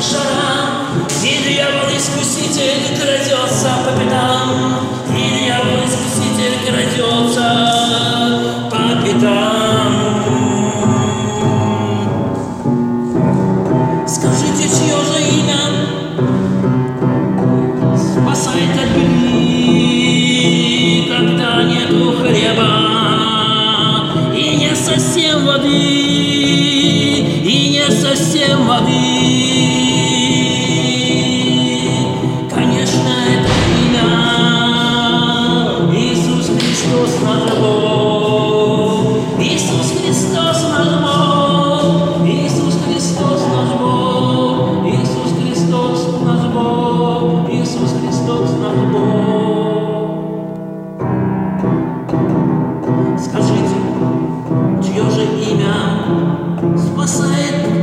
Шара, шарам, и дьявол-искуситель крадется по пятам, и дьявол-искуситель крадется по пятам. Скажите, чье же имя спасает от беды, когда нету хлеба и не совсем воды? и не совсем воды.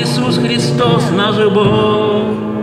Иисус Христос наш Бог.